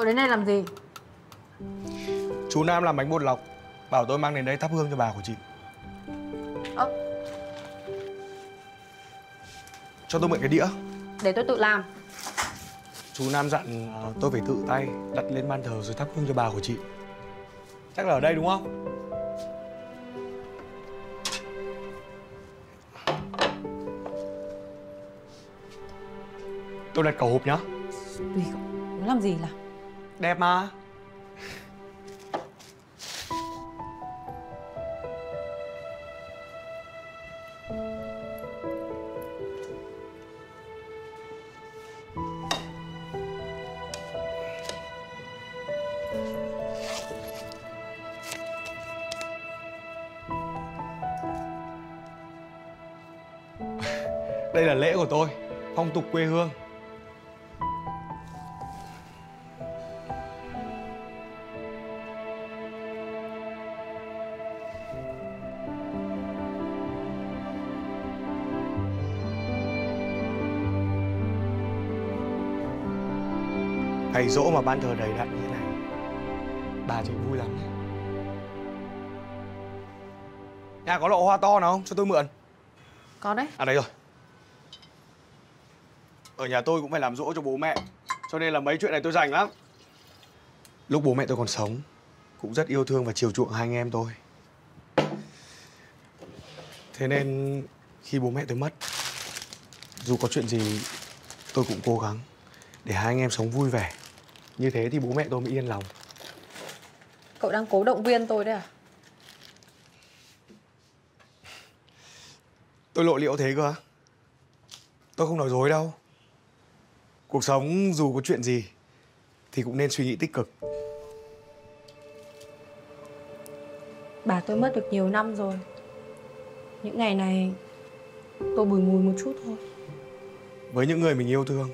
Cậu đến đây làm gì? Chú Nam làm bánh bột lọc Bảo tôi mang đến đây thắp hương cho bà của chị. Ơ, Cho tôi mượn cái đĩa. Để tôi tự làm. Chú Nam dặn ờ, tôi phải tự tay đặt lên ban thờ rồi thắp hương cho bà của chị. Chắc là ở đây đúng không? Tôi đặt cầu hộp nhá. Tùy cậu, muốn làm gì làm Đẹp mà. Đây là lễ của tôi Phong tục quê hương. Ngày dỗ mà ban thờ đầy đặn như thế này Bà chị vui lắm. Nhà có lọ hoa to nào không? Cho tôi mượn. Có đấy. À đây rồi. Ở nhà tôi cũng phải làm dỗ cho bố mẹ Cho nên là mấy chuyện này tôi rành lắm. Lúc bố mẹ tôi còn sống Cũng rất yêu thương và chiều chuộng hai anh em tôi. Thế nên khi bố mẹ tôi mất Dù có chuyện gì Tôi cũng cố gắng Để hai anh em sống vui vẻ Như thế thì bố mẹ tôi mới yên lòng. Cậu đang cố động viên tôi đấy à? Tôi lộ liễu thế cơ á? Tôi không nói dối đâu. Cuộc sống dù có chuyện gì Thì cũng nên suy nghĩ tích cực. Bà tôi mất được nhiều năm rồi. Những ngày này tôi bùi ngùi một chút thôi. Với những người mình yêu thương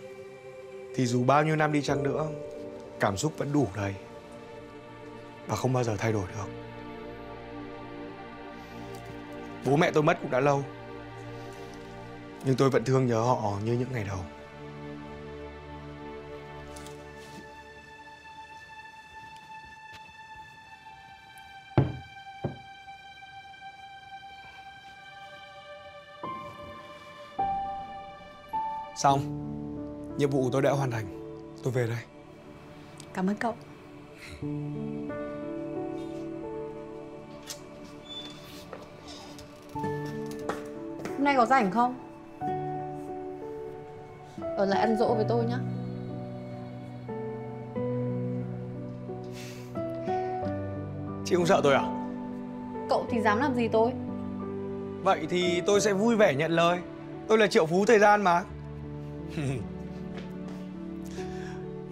Thì dù bao nhiêu năm đi chăng nữa Cảm xúc vẫn đủ đầy. Và không bao giờ thay đổi được. Bố mẹ tôi mất cũng đã lâu. Nhưng tôi vẫn thương nhớ họ như những ngày đầu. Xong. Nhiệm vụ của tôi đã hoàn thành. Tôi về đây. Cảm ơn cậu Hôm nay có rảnh không? Ở lại ăn dỗ với tôi nhá Chị không sợ tôi à? Cậu thì dám làm gì tôi? Vậy thì tôi sẽ vui vẻ nhận lời Tôi là triệu phú thời gian mà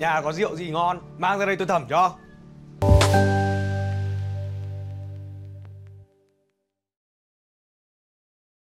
Nhà có rượu gì ngon Mang ra đây tôi thẩm cho.